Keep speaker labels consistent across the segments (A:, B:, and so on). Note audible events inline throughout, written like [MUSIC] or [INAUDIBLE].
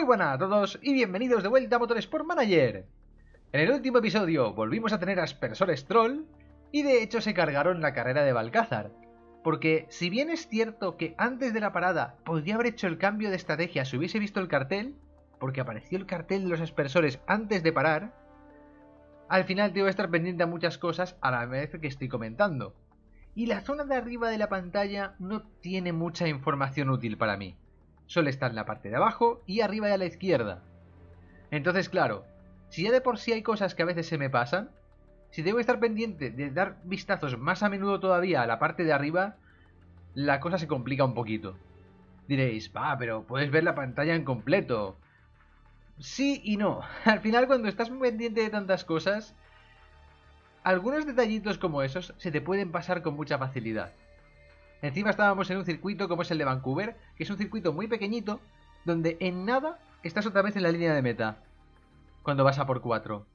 A: Muy buenas a todos y bienvenidos de vuelta a Motorsport Manager. En el último episodio volvimos a tener a Aspersores Troll y de hecho se cargaron la carrera de Balcázar. Porque si bien es cierto que antes de la parada podría haber hecho el cambio de estrategia si hubiese visto el cartel, porque apareció el cartel de los aspersores antes de parar, al final tengo que estar pendiente a muchas cosas a la vez que estoy comentando. Y la zona de arriba de la pantalla no tiene mucha información útil para mí suele estar en la parte de abajo y arriba y a la izquierda. Entonces, claro, si ya de por sí hay cosas que a veces se me pasan, si debo estar pendiente de dar vistazos más a menudo todavía a la parte de arriba, la cosa se complica un poquito. Diréis, va, pero puedes ver la pantalla en completo. Sí y no. [LAUGHS] Al final, cuando estás pendiente de tantas cosas, algunos detallitos como esos se te pueden pasar con mucha facilidad. Encima estábamos en un circuito como es el de Vancouver, que es un circuito muy pequeñito, donde en nada estás otra vez en la línea de meta. Cuando vas a por 4.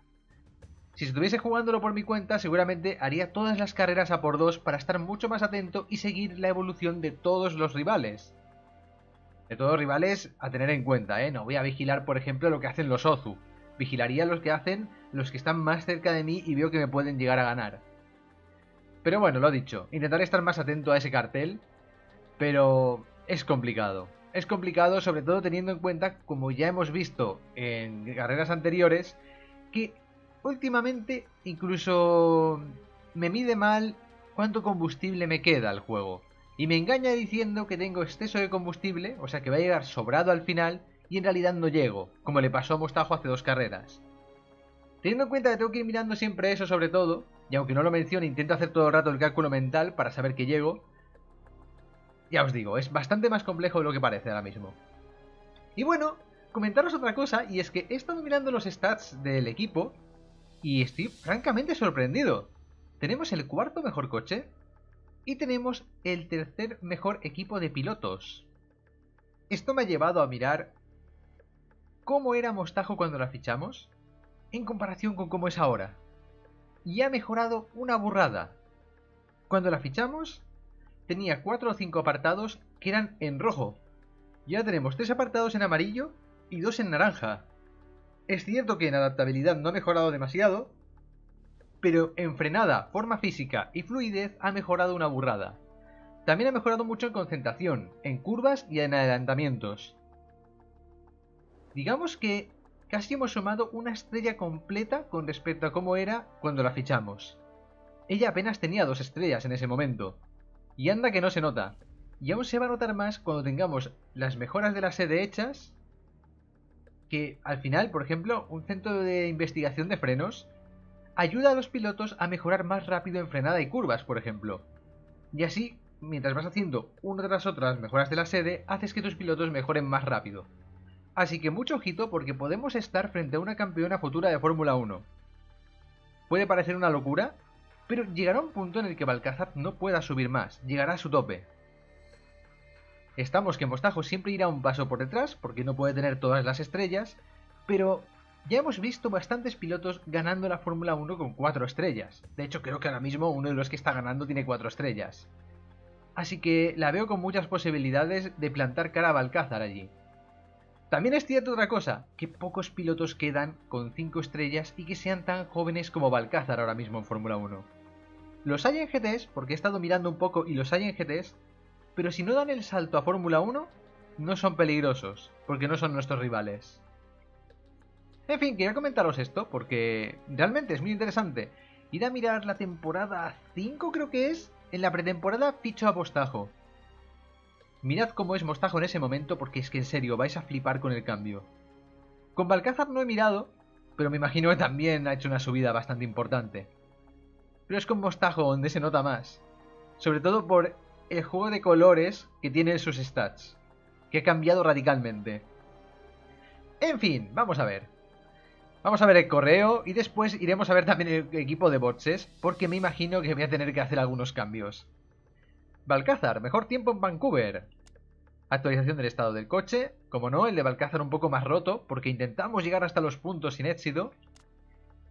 A: Si estuviese jugándolo por mi cuenta, seguramente haría todas las carreras a por 2 para estar mucho más atento y seguir la evolución de todos los rivales. De todos los rivales a tener en cuenta, ¿eh? No voy a vigilar, por ejemplo, lo que hacen los Ozu. Vigilaría los que hacen los que están más cerca de mí y veo que me pueden llegar a ganar. Pero bueno, lo dicho, intentaré estar más atento a ese cartel, pero es complicado. Es complicado sobre todo teniendo en cuenta, como ya hemos visto en carreras anteriores, que últimamente incluso me mide mal cuánto combustible me queda al juego. Y me engaña diciendo que tengo exceso de combustible, o sea que va a llegar sobrado al final, y en realidad no llego, como le pasó a Mostajo hace dos carreras. Teniendo en cuenta que tengo que ir mirando siempre eso sobre todo, y aunque no lo mencione, intento hacer todo el rato el cálculo mental para saber que llego, ya os digo, es bastante más complejo de lo que parece ahora mismo. Y bueno, comentaros otra cosa, y es que he estado mirando los stats del equipo, y estoy francamente sorprendido. Tenemos el cuarto mejor coche, y tenemos el tercer mejor equipo de pilotos. Esto me ha llevado a mirar cómo era Mostajo cuando la fichamos, en comparación con cómo es ahora. Y ha mejorado una burrada. Cuando la fichamos, tenía 4 o 5 apartados que eran en rojo. Y ahora tenemos 3 apartados en amarillo y 2 en naranja. Es cierto que en adaptabilidad no ha mejorado demasiado, pero en frenada, forma física y fluidez ha mejorado una burrada. También ha mejorado mucho en concentración, en curvas y en adelantamientos. Digamos que casi hemos sumado una estrella completa con respecto a cómo era cuando la fichamos. Ella apenas tenía dos estrellas en ese momento. Y anda que no se nota. Y aún se va a notar más cuando tengamos las mejoras de la sede hechas. Que al final, por ejemplo, un centro de investigación de frenos ayuda a los pilotos a mejorar más rápido en frenada y curvas, por ejemplo. Y así, mientras vas haciendo una tras otra las mejoras de la sede, haces que tus pilotos mejoren más rápido. Así que mucho ojito porque podemos estar frente a una campeona futura de Fórmula 1. Puede parecer una locura, pero llegará un punto en el que Balcázar no pueda subir más, llegará a su tope. Estamos que Mostajo siempre irá un paso por detrás porque no puede tener todas las estrellas, pero ya hemos visto bastantes pilotos ganando la Fórmula 1 con 4 estrellas. De hecho, creo que ahora mismo uno de los que está ganando tiene 4 estrellas. Así que la veo con muchas posibilidades de plantar cara a Balcázar allí. También es cierto otra cosa, que pocos pilotos quedan con 5 estrellas y que sean tan jóvenes como Balcázar ahora mismo en Fórmula 1. Los hay en GTs, porque he estado mirando un poco y los hay en GTs, pero si no dan el salto a Fórmula 1, no son peligrosos, porque no son nuestros rivales. En fin, quería comentaros esto, porque realmente es muy interesante. Ir a mirar la temporada 5 creo que es, en la pretemporada ficho a Postajo. Mirad cómo es Mostajo en ese momento porque es que en serio vais a flipar con el cambio. Con Balcázar no he mirado, pero me imagino que también ha hecho una subida bastante importante. Pero es con Mostajo donde se nota más. Sobre todo por el juego de colores que tiene sus stats. Que ha cambiado radicalmente. En fin, vamos a ver. Vamos a ver el correo y después iremos a ver también el equipo de boxes, porque me imagino que voy a tener que hacer algunos cambios. Balcázar, mejor tiempo en Vancouver. Actualización del estado del coche. Como no, el de Balcázar un poco más roto, porque intentamos llegar hasta los puntos sin éxito.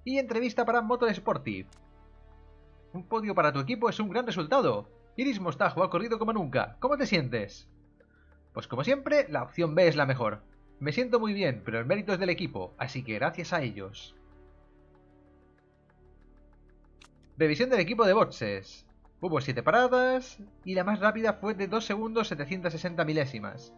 A: Y entrevista para Motor Sportive. Un podio para tu equipo es un gran resultado. Iris Mostajo ha corrido como nunca. ¿Cómo te sientes? Pues como siempre, la opción B es la mejor. Me siento muy bien, pero el mérito es del equipo, así que gracias a ellos. Revisión del equipo de boxes. Hubo 7 paradas y la más rápida fue de 2 segundos 760 milésimas.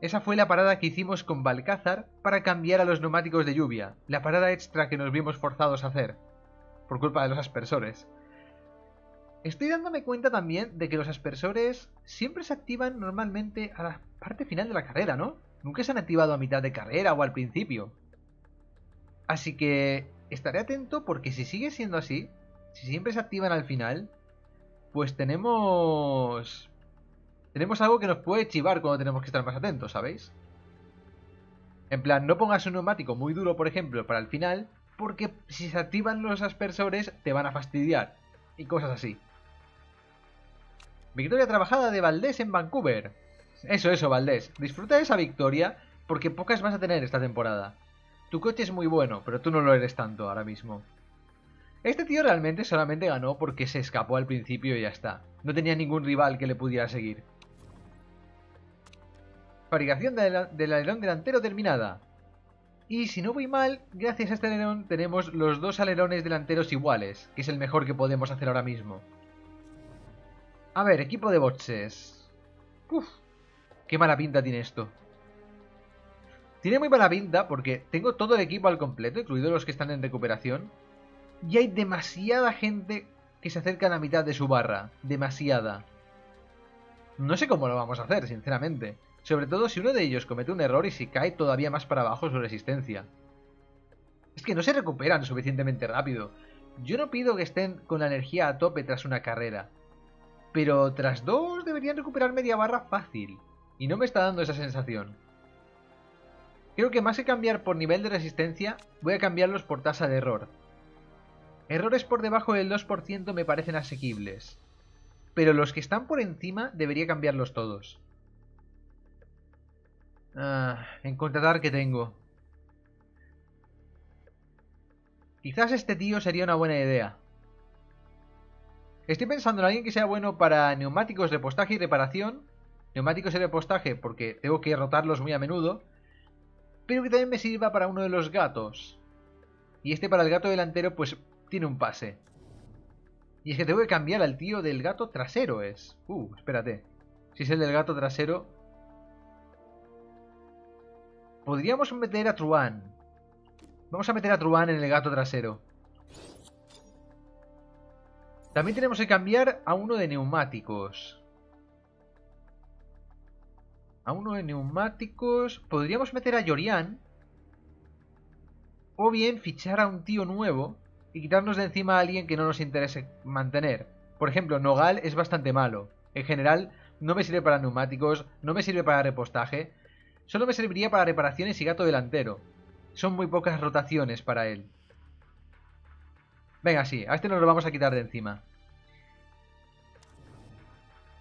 A: Esa fue la parada que hicimos con Balcázar para cambiar a los neumáticos de lluvia, la parada extra que nos vimos forzados a hacer, por culpa de los aspersores. Estoy dándome cuenta también de que los aspersores siempre se activan normalmente a la parte final de la carrera, ¿no? Nunca se han activado a mitad de carrera o al principio. Así que estaré atento porque si sigue siendo así, si siempre se activan al final, pues tenemos... Tenemos algo que nos puede chivar cuando tenemos que estar más atentos, ¿sabéis? En plan, no pongas un neumático muy duro, por ejemplo, para el final, porque si se activan los aspersores te van a fastidiar. Y cosas así. Victoria trabajada de Valdés en Vancouver. Eso, eso, Valdés. Disfruta de esa victoria porque pocas vas a tener esta temporada. Tu coche es muy bueno, pero tú no lo eres tanto ahora mismo. Este tío realmente solamente ganó porque se escapó al principio y ya está. No tenía ningún rival que le pudiera seguir. Fabricación del alerón delantero terminada. Y si no voy mal, gracias a este alerón tenemos los dos alerones delanteros iguales, que es el mejor que podemos hacer ahora mismo. A ver, equipo de boxes. Uf, qué mala pinta tiene esto. Tiene muy mala pinta porque tengo todo el equipo al completo, incluidos los que están en recuperación. Y hay demasiada gente que se acerca a la mitad de su barra. Demasiada. No sé cómo lo vamos a hacer, sinceramente. Sobre todo si uno de ellos comete un error y si cae todavía más para abajo su resistencia. Es que no se recuperan suficientemente rápido. Yo no pido que estén con la energía a tope tras una carrera. Pero tras dos deberían recuperar media barra fácil. Y no me está dando esa sensación. Creo que más que cambiar por nivel de resistencia, voy a cambiarlos por tasa de error. Errores por debajo del 2% me parecen asequibles. Pero los que están por encima debería cambiarlos todos. Ah, en contratar que tengo. Quizás este tío sería una buena idea. Estoy pensando en alguien que sea bueno para neumáticos, repostaje y reparación. Neumáticos y repostaje porque tengo que rotarlos muy a menudo. Pero que también me sirva para uno de los gatos. Y este para el gato delantero pues tiene un pase. Y es que tengo que cambiar al tío del gato trasero, es. Uh, espérate. Si es el del gato trasero. Podríamos meter a Truan. Vamos a meter a Truan en el gato trasero. También tenemos que cambiar a uno de neumáticos. A uno de neumáticos. Podríamos meter a Yorian. O bien fichar a un tío nuevo y quitarnos de encima a alguien que no nos interese mantener. Por ejemplo, Nogal es bastante malo. En general, no me sirve para neumáticos, no me sirve para repostaje, solo me serviría para reparaciones y gato delantero. Son muy pocas rotaciones para él. Venga, sí, a este nos lo vamos a quitar de encima.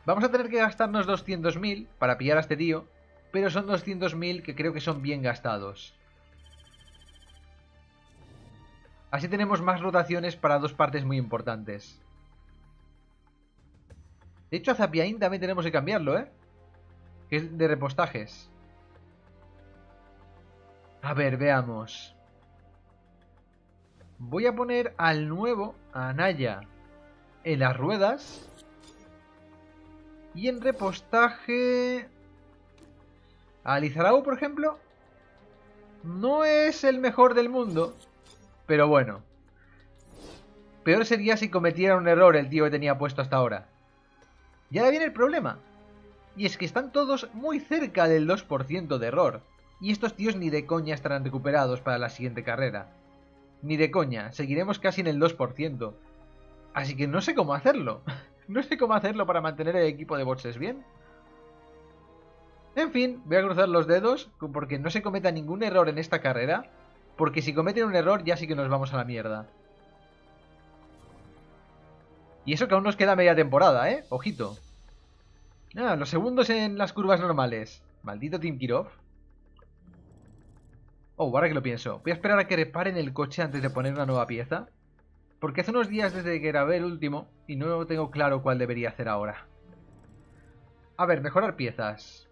A: Vamos a tener que gastarnos 200.000 para pillar a este tío, pero son 200.000 que creo que son bien gastados. Así tenemos más rotaciones para dos partes muy importantes. De hecho, a Zapiain también tenemos que cambiarlo, ¿eh? Que es de repostajes. A ver, veamos. Voy a poner al nuevo, a Naya, en las ruedas. Y en repostaje... A por ejemplo. No es el mejor del mundo. Pero bueno. Peor sería si cometiera un error el tío que tenía puesto hasta ahora. Y ahora viene el problema. Y es que están todos muy cerca del 2% de error. Y estos tíos ni de coña estarán recuperados para la siguiente carrera. Ni de coña, seguiremos casi en el 2%. Así que no sé cómo hacerlo. [LAUGHS] no sé cómo hacerlo para mantener el equipo de boxes bien. En fin, voy a cruzar los dedos porque no se cometa ningún error en esta carrera porque si cometen un error ya sí que nos vamos a la mierda. Y eso que aún nos queda media temporada, ¿eh? Ojito. Ah, los segundos en las curvas normales. Maldito Team Kirov. Oh, ahora que lo pienso. Voy a esperar a que reparen el coche antes de poner una nueva pieza. Porque hace unos días desde que grabé el último y no tengo claro cuál debería hacer ahora. A ver, mejorar piezas.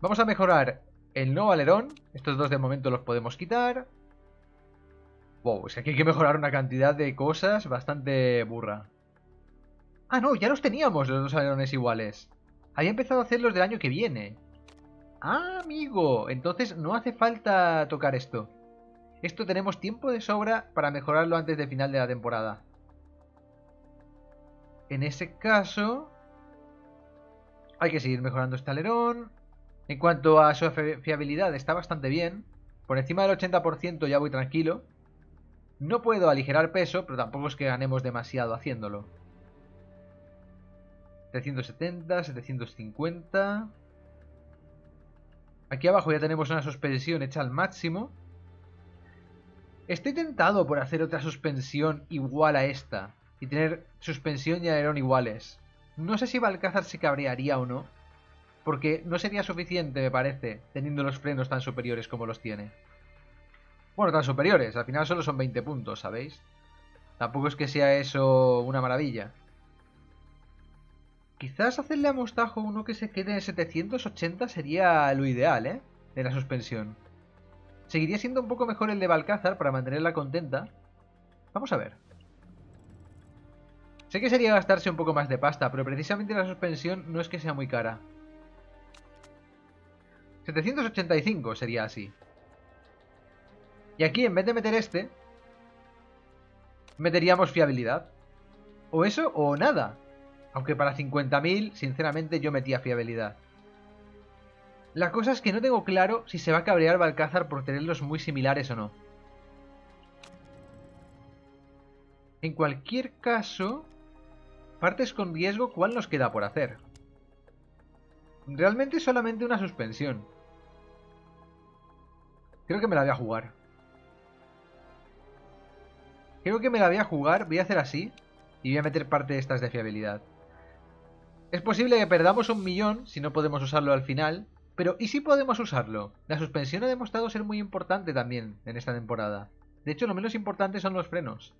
A: Vamos a mejorar el no alerón. Estos dos de momento los podemos quitar. Wow, es que aquí hay que mejorar una cantidad de cosas bastante burra. Ah, no, ya los teníamos los dos alerones iguales. Había empezado a hacerlos del año que viene. Ah, amigo, entonces no hace falta tocar esto. Esto tenemos tiempo de sobra para mejorarlo antes del final de la temporada. En ese caso... Hay que seguir mejorando este alerón. En cuanto a su fiabilidad, está bastante bien. Por encima del 80% ya voy tranquilo. No puedo aligerar peso, pero tampoco es que ganemos demasiado haciéndolo. 770, 750... Aquí abajo ya tenemos una suspensión hecha al máximo. Estoy tentado por hacer otra suspensión igual a esta. Y tener suspensión y alerón iguales. No sé si Balcázar se cabrearía o no. Porque no sería suficiente, me parece, teniendo los frenos tan superiores como los tiene. Bueno, tan superiores, al final solo son 20 puntos, ¿sabéis? Tampoco es que sea eso una maravilla. Quizás hacerle a Mostajo uno que se quede en 780 sería lo ideal, ¿eh? De la suspensión. Seguiría siendo un poco mejor el de Balcázar para mantenerla contenta. Vamos a ver. Sé que sería gastarse un poco más de pasta, pero precisamente la suspensión no es que sea muy cara. 785 sería así. Y aquí, en vez de meter este, meteríamos fiabilidad. O eso o nada. Aunque para 50.000, sinceramente, yo metía fiabilidad. La cosa es que no tengo claro si se va a cabrear Balcázar por tenerlos muy similares o no. En cualquier caso, partes con riesgo, ¿cuál nos queda por hacer? Realmente solamente una suspensión. Creo que me la voy a jugar. Creo que me la voy a jugar, voy a hacer así y voy a meter parte de estas de fiabilidad. Es posible que perdamos un millón si no podemos usarlo al final, pero ¿y si podemos usarlo? La suspensión ha demostrado ser muy importante también en esta temporada. De hecho, lo menos importante son los frenos.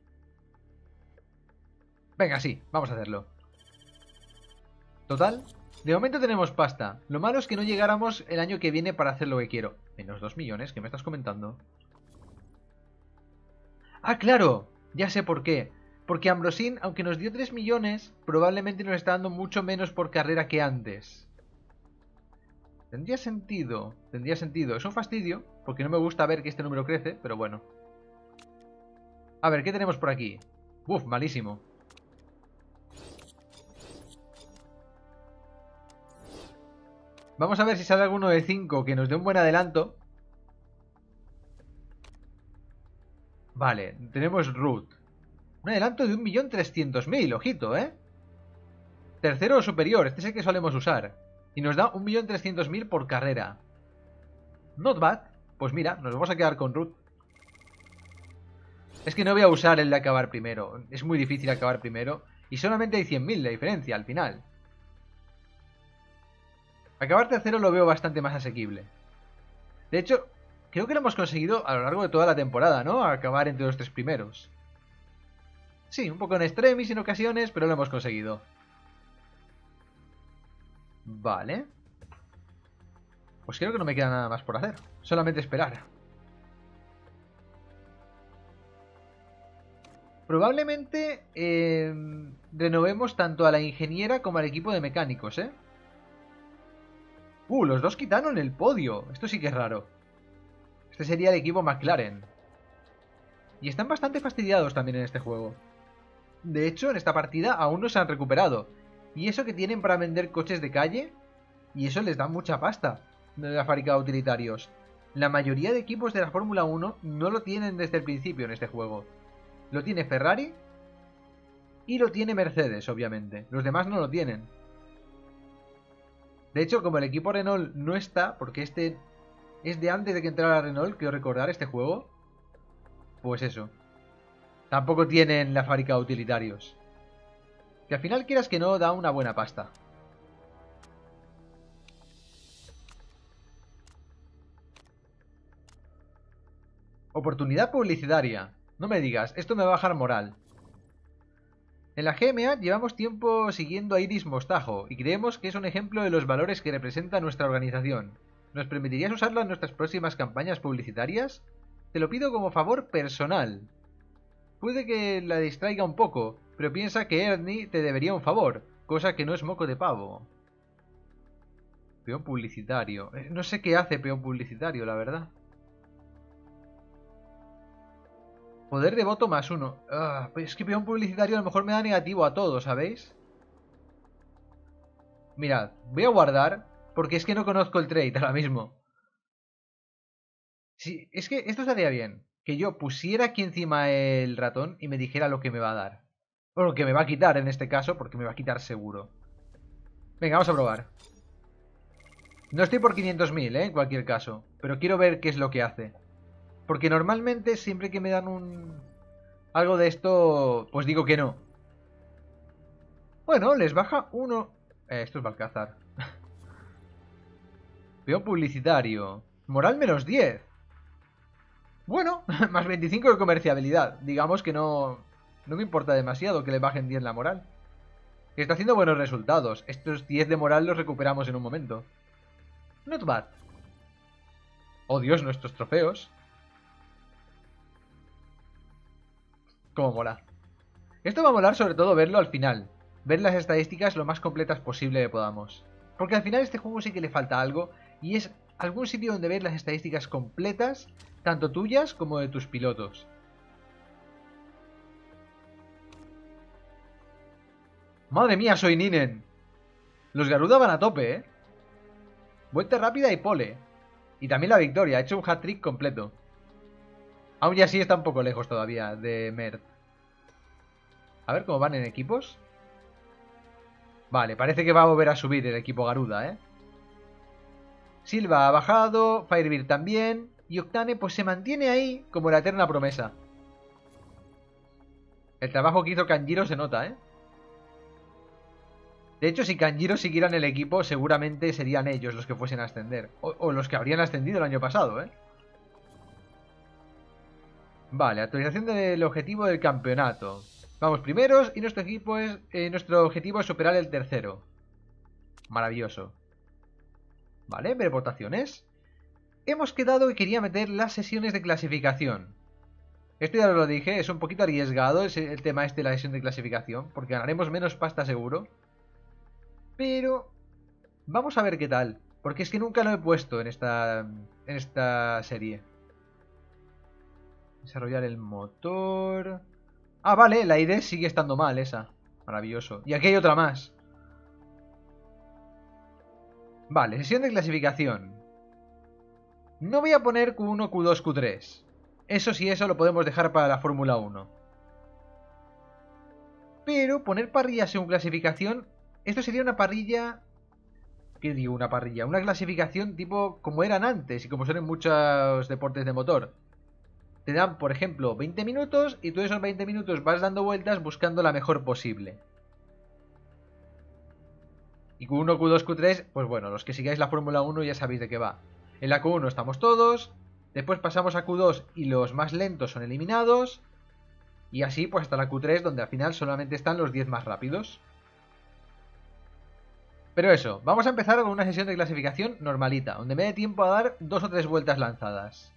A: Venga, sí, vamos a hacerlo. Total, de momento tenemos pasta. Lo malo es que no llegáramos el año que viene para hacer lo que quiero. Menos 2 millones, ¿qué me estás comentando? ¡Ah, claro! Ya sé por qué. Porque Ambrosin, aunque nos dio 3 millones, probablemente nos está dando mucho menos por carrera que antes. Tendría sentido, tendría sentido. Es un fastidio, porque no me gusta ver que este número crece, pero bueno. A ver, ¿qué tenemos por aquí? Uf, malísimo. Vamos a ver si sale alguno de 5 que nos dé un buen adelanto. Vale, tenemos Root. Un adelanto de 1.300.000, ojito, ¿eh? Tercero superior, este es el que solemos usar. Y nos da 1.300.000 por carrera. Not bad. Pues mira, nos vamos a quedar con Root. Es que no voy a usar el de acabar primero. Es muy difícil acabar primero. Y solamente hay 100.000 de diferencia al final. Acabar tercero lo veo bastante más asequible. De hecho, creo que lo hemos conseguido a lo largo de toda la temporada, ¿no? acabar entre los tres primeros. Sí, un poco en extremis en ocasiones, pero lo hemos conseguido. Vale. Pues creo que no me queda nada más por hacer. Solamente esperar. Probablemente eh, renovemos tanto a la ingeniera como al equipo de mecánicos, ¿eh? Uh, los dos quitaron el podio. Esto sí que es raro. Este sería el equipo McLaren. Y están bastante fastidiados también en este juego. De hecho, en esta partida aún no se han recuperado. Y eso que tienen para vender coches de calle, y eso les da mucha pasta de la fábrica de utilitarios. La mayoría de equipos de la Fórmula 1 no lo tienen desde el principio en este juego. Lo tiene Ferrari y lo tiene Mercedes, obviamente. Los demás no lo tienen. De hecho, como el equipo Renault no está, porque este es de antes de que entrara Renault, quiero recordar este juego, pues eso. Tampoco tienen la fábrica de utilitarios. Que al final quieras que no, da una buena pasta. Oportunidad publicitaria. No me digas, esto me va a bajar moral. En la GMA llevamos tiempo siguiendo a Iris Mostajo y creemos que es un ejemplo de los valores que representa nuestra organización. ¿Nos permitirías usarlo en nuestras próximas campañas publicitarias? Te lo pido como favor personal. Puede que la distraiga un poco, pero piensa que Ernie te debería un favor, cosa que no es moco de pavo. Peón publicitario. Eh, no sé qué hace peón publicitario, la verdad. Poder de voto más uno. Ah, pues es que peón publicitario a lo mejor me da negativo a todo, ¿sabéis? Mirad, voy a guardar porque es que no conozco el trade ahora mismo. Sí, es que esto estaría bien. Que yo pusiera aquí encima el ratón y me dijera lo que me va a dar. O lo que me va a quitar en este caso, porque me va a quitar seguro. Venga, vamos a probar. No estoy por 500.000, ¿eh? En cualquier caso. Pero quiero ver qué es lo que hace. Porque normalmente siempre que me dan un... Algo de esto, pues digo que no. Bueno, les baja uno... Eh, esto es Balcázar. [LAUGHS] Veo publicitario. Moral menos 10. Bueno, [LAUGHS] más 25 de comerciabilidad. Digamos que no, no me importa demasiado que le bajen 10 la moral. Está haciendo buenos resultados. Estos 10 de moral los recuperamos en un momento. Not bad. Oh Dios, nuestros trofeos. Como mola. Esto va a molar sobre todo verlo al final. Ver las estadísticas lo más completas posible que podamos. Porque al final este juego sí que le falta algo y es algún sitio donde ver las estadísticas completas, tanto tuyas como de tus pilotos. Madre mía, soy Ninen. Los Garuda van a tope, ¿eh? Vuelta rápida y pole. Y también la victoria, ha hecho un hat-trick completo. Aún ya sí está un poco lejos todavía de Mert. A ver cómo van en equipos. Vale, parece que va a volver a subir el equipo Garuda, ¿eh? Silva ha bajado, Firebird también, y Octane pues se mantiene ahí como la eterna promesa. El trabajo que hizo Kanjiro se nota, ¿eh? De hecho, si Kanjiro siguiera en el equipo, seguramente serían ellos los que fuesen a ascender. O, o, los que habrían ascendido el año pasado, ¿eh? Vale, actualización del objetivo del campeonato. Vamos primeros y nuestro equipo es. Eh, nuestro objetivo es superar el tercero. Maravilloso. Vale, ver votaciones. Hemos quedado y quería meter las sesiones de clasificación. Esto ya lo dije, es un poquito arriesgado el tema este de la sesión de clasificación, porque ganaremos menos pasta seguro. Pero vamos a ver qué tal, porque es que nunca lo he puesto en esta en esta serie. Desarrollar el motor. Ah, vale, la ID sigue estando mal esa. Maravilloso. Y aquí hay otra más. Vale, sesión de clasificación. No voy a poner Q1, Q2, Q3. Eso sí, eso lo podemos dejar para la Fórmula 1. Pero poner parrillas según clasificación... Esto sería una parrilla... ¿Qué digo? Una parrilla. Una clasificación tipo como eran antes y como son en muchos deportes de motor. Te dan, por ejemplo, 20 minutos y tú esos 20 minutos vas dando vueltas buscando la mejor posible. Y Q1, Q2, Q3, pues bueno, los que sigáis la Fórmula 1 ya sabéis de qué va. En la Q1 estamos todos, después pasamos a Q2 y los más lentos son eliminados, y así pues hasta la Q3 donde al final solamente están los 10 más rápidos. Pero eso, vamos a empezar con una sesión de clasificación normalita, donde me dé tiempo a dar dos o tres vueltas lanzadas.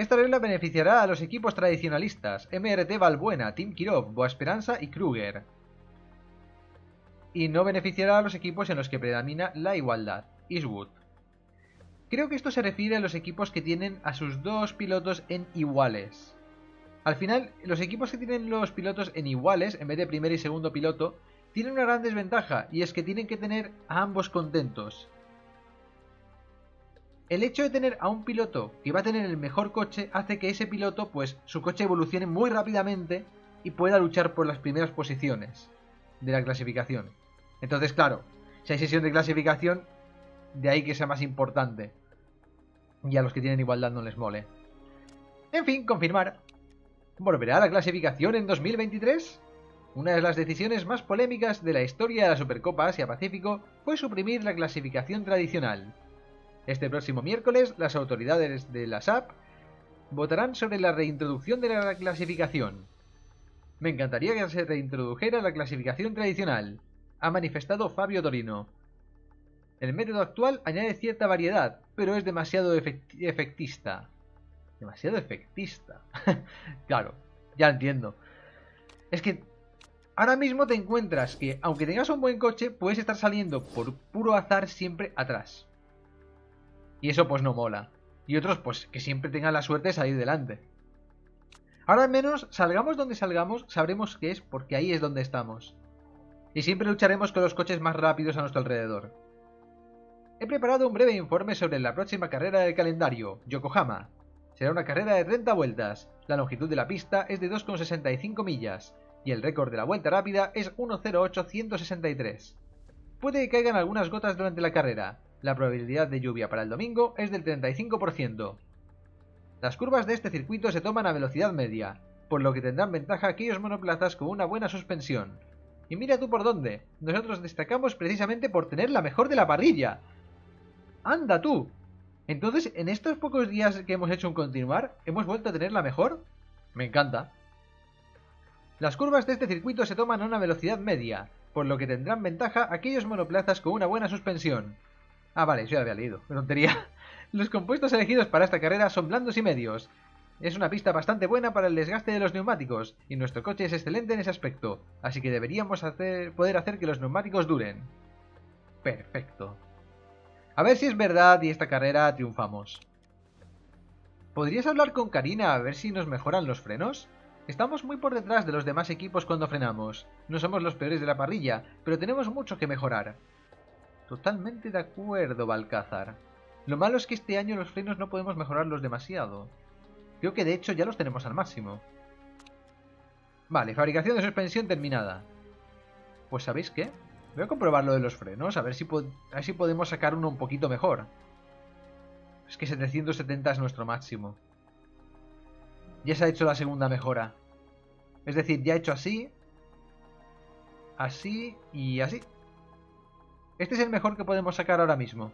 A: Esta regla beneficiará a los equipos tradicionalistas, MRT Valbuena, Team Kirov, Boa Esperanza y Kruger. Y no beneficiará a los equipos en los que predomina la igualdad, Eastwood. Creo que esto se refiere a los equipos que tienen a sus dos pilotos en iguales. Al final, los equipos que tienen los pilotos en iguales, en vez de primer y segundo piloto, tienen una gran desventaja, y es que tienen que tener a ambos contentos. El hecho de tener a un piloto que va a tener el mejor coche hace que ese piloto, pues, su coche evolucione muy rápidamente y pueda luchar por las primeras posiciones de la clasificación. Entonces, claro, si hay sesión de clasificación, de ahí que sea más importante. Y a los que tienen igualdad no les mole. En fin, confirmar. ¿Volverá a la clasificación en 2023? Una de las decisiones más polémicas de la historia de la Supercopa Asia-Pacífico fue suprimir la clasificación tradicional. Este próximo miércoles, las autoridades de la SAP votarán sobre la reintroducción de la clasificación. Me encantaría que se reintrodujera la clasificación tradicional. ha manifestado Fabio Torino. El método actual añade cierta variedad, pero es demasiado efectista. Demasiado efectista. [LAUGHS] claro, ya entiendo. Es que ahora mismo te encuentras que, aunque tengas un buen coche, puedes estar saliendo por puro azar siempre atrás. Y eso pues no mola. Y otros pues que siempre tengan la suerte de salir delante. Ahora al menos, salgamos donde salgamos, sabremos que es porque ahí es donde estamos. Y siempre lucharemos con los coches más rápidos a nuestro alrededor. He preparado un breve informe sobre la próxima carrera del calendario, Yokohama. Será una carrera de 30 vueltas. La longitud de la pista es de 2,65 millas y el récord de la vuelta rápida es 1.08.163. Puede que caigan algunas gotas durante la carrera. La probabilidad de lluvia para el domingo es del 35%. Las curvas de este circuito se toman a velocidad media, por lo que tendrán ventaja aquellos monoplazas con una buena suspensión. Y mira tú por dónde, nosotros destacamos precisamente por tener la mejor de la parrilla. ¡Anda tú! Entonces, en estos pocos días que hemos hecho un continuar, ¿hemos vuelto a tener la mejor? Me encanta. Las curvas de este circuito se toman a una velocidad media, por lo que tendrán ventaja aquellos monoplazas con una buena suspensión. Ah, vale, eso ya había leído. Tontería. [LAUGHS] Los compuestos elegidos para esta carrera son blandos y medios. Es una pista bastante buena para el desgaste de los neumáticos, y nuestro coche es excelente en ese aspecto, así que deberíamos poder hacer que los neumáticos duren. Perfecto. A ver si es verdad y esta carrera triunfamos. ¿Podrías hablar con Karina a ver si nos mejoran los frenos? Estamos muy por detrás de los demás equipos cuando frenamos. No somos los peores de la parrilla, pero tenemos mucho que mejorar. Totalmente de acuerdo, Balcázar. Lo malo es que este año los frenos no podemos mejorarlos demasiado. Creo que de hecho ya los tenemos al máximo. Vale, fabricación de suspensión terminada. Pues ¿sabéis qué? Voy a comprobar lo de los frenos, a ver si, a ver si podemos sacar uno un poquito mejor. Es que 770 es nuestro máximo. Ya se ha hecho la segunda mejora. Es decir, ya he hecho así, así y así. Este es el mejor que podemos sacar ahora mismo.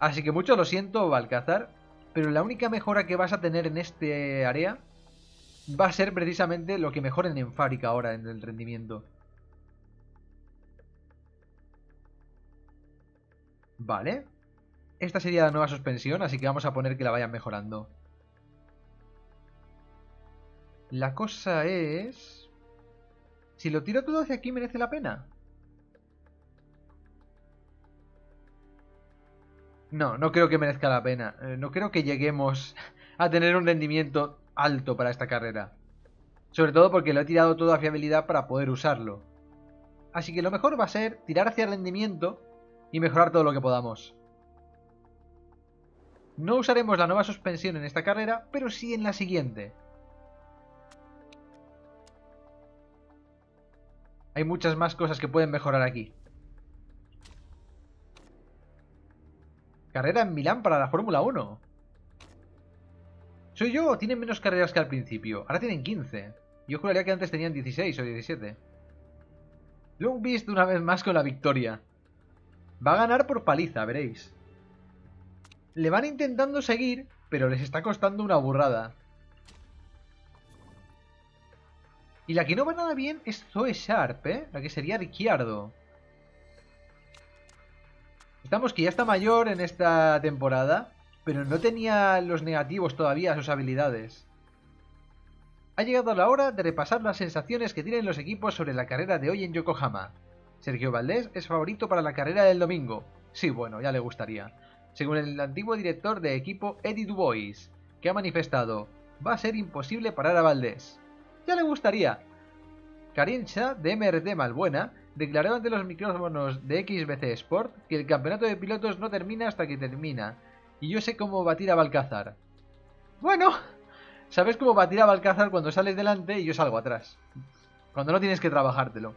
A: Así que mucho lo siento, Balcazar, pero la única mejora que vas a tener en este área va a ser precisamente lo que mejoren en fábrica ahora en el rendimiento. Vale. Esta sería la nueva suspensión, así que vamos a poner que la vayan mejorando. La cosa es... Si lo tiro todo hacia aquí, ¿merece la pena? No, no creo que merezca la pena. Eh, no creo que lleguemos [LAUGHS] a tener un rendimiento alto para esta carrera. Sobre todo porque lo he tirado todo a fiabilidad para poder usarlo. Así que lo mejor va a ser tirar hacia rendimiento y mejorar todo lo que podamos. No usaremos la nueva suspensión en esta carrera, pero sí en la siguiente. Hay muchas más cosas que pueden mejorar aquí. Carrera en Milán para la Fórmula 1. ¿Soy yo tienen menos carreras que al principio? Ahora tienen 15. Yo juraría que antes tenían 16 o 17. Long Beast una vez más con la victoria. Va a ganar por paliza, veréis. Le van intentando seguir, pero les está costando una burrada. Y la que no va nada bien es Zoe Sharp, ¿eh? La que sería Ricciardo. Estamos que ya está mayor en esta temporada, pero no tenía los negativos todavía a sus habilidades. Ha llegado la hora de repasar las sensaciones que tienen los equipos sobre la carrera de hoy en Yokohama. Sergio Valdés es favorito para la carrera del domingo. Sí, bueno, ya le gustaría según el antiguo director de equipo Eddie Dubois, que ha manifestado, va a ser imposible parar a Valdés. Ya le gustaría. Karim Shah, de MRT Malbuena, declaró ante los micrófonos de XBC Sport que el campeonato de pilotos no termina hasta que termina, y yo sé cómo batir a Balcázar. Bueno, sabes cómo batir a Balcázar cuando sales delante y yo salgo atrás. Cuando no tienes que trabajártelo.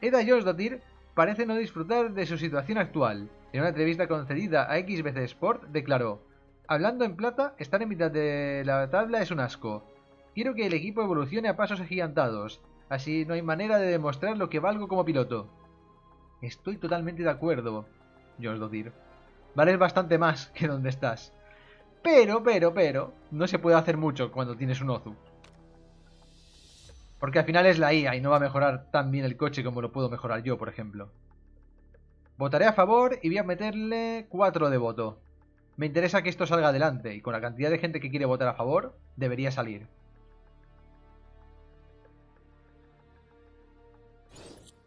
A: Eda Josdatir parece no disfrutar de su situación actual. En una entrevista concedida a XBC Sport declaró, Hablando en plata, estar en mitad de la tabla es un asco. Quiero que el equipo evolucione a pasos agigantados, así no hay manera de demostrar lo que valgo como piloto. Estoy totalmente de acuerdo, Josh Dodir. Vales bastante más que donde estás. Pero, pero, pero, no se puede hacer mucho cuando tienes un Ozu. Porque al final es la IA y no va a mejorar tan bien el coche como lo puedo mejorar yo, por ejemplo. Votaré a favor y voy a meterle 4 de voto. Me interesa que esto salga adelante y con la cantidad de gente que quiere votar a favor, debería salir.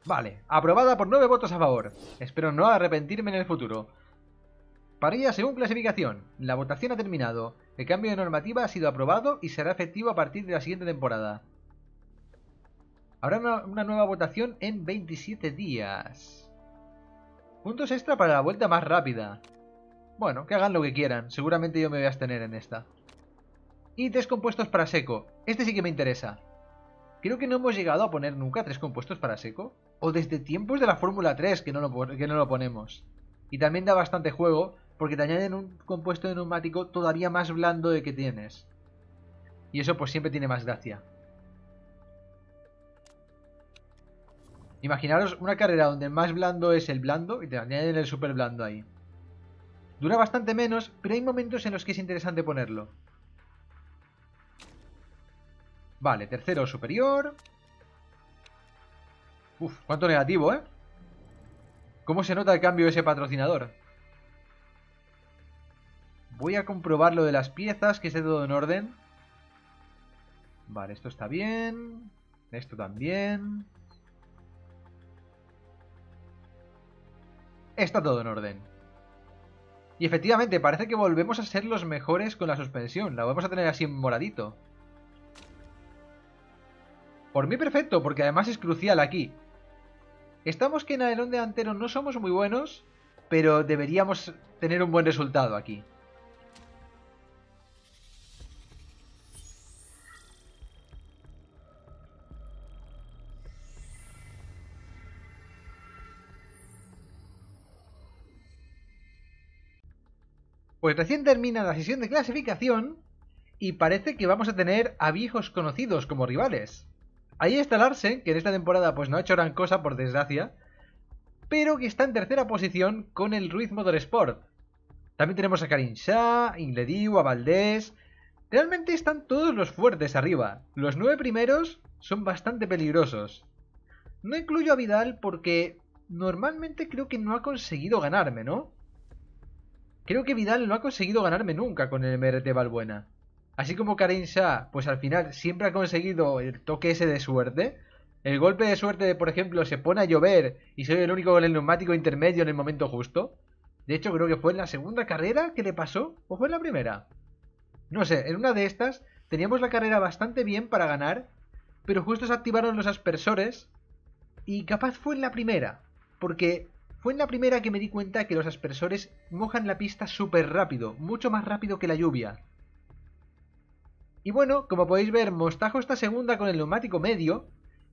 A: Vale, aprobada por 9 votos a favor. Espero no arrepentirme en el futuro. Parilla según clasificación. La votación ha terminado. El cambio de normativa ha sido aprobado y será efectivo a partir de la siguiente temporada. Habrá una, nueva votación en 27 días. Puntos extra para la vuelta más rápida. Bueno, que hagan lo que quieran. Seguramente yo me voy a abstener en esta. Y tres compuestos para seco. Este sí que me interesa. Creo que no hemos llegado a poner nunca tres compuestos para seco. O desde tiempos de la Fórmula 3 que no, lo, que no lo ponemos. Y también da bastante juego porque te añaden un compuesto de neumático todavía más blando de que tienes. Y eso pues siempre tiene más gracia. Imaginaros una carrera donde el más blando es el blando y te añaden el super blando ahí. Dura bastante menos, pero hay momentos en los que es interesante ponerlo. Vale, tercero superior. Uf, cuánto negativo, ¿eh? ¿Cómo se nota el cambio de ese patrocinador? Voy a comprobar lo de las piezas, que esté todo en orden. Vale, esto está bien. Esto también. Está todo en orden. Y efectivamente, parece que volvemos a ser los mejores con la suspensión. La vamos a tener así moradito. Por mí perfecto, porque además es crucial aquí. Estamos que en adelón delantero no somos muy buenos, pero deberíamos tener un buen resultado aquí. Pues recién termina la sesión de clasificación y parece que vamos a tener a viejos conocidos como rivales. Ahí está Larsen, que en esta temporada pues no ha hecho gran cosa por desgracia, pero que está en tercera posición con el Ruiz Motorsport. También tenemos a Karin Shah, Inglediu, a Valdés. Realmente están todos los fuertes arriba. Los nueve primeros son bastante peligrosos. No incluyo a Vidal porque normalmente creo que no ha conseguido ganarme, ¿no? Creo que Vidal no ha conseguido ganarme nunca con el MRT Valbuena. Así como Karim Shah, pues al final siempre ha conseguido el toque ese de suerte. El golpe de suerte de, por ejemplo, se pone a llover y soy el único con el neumático intermedio en el momento justo. De hecho, creo que fue en la segunda carrera que le pasó, o fue en la primera. No sé, en una de estas teníamos la carrera bastante bien para ganar, pero justo se activaron los aspersores y capaz fue en la primera, porque fue en la primera que me di cuenta que los aspersores mojan la pista súper rápido, mucho más rápido que la lluvia. Y bueno, como podéis ver, Mostajo está segunda con el neumático medio.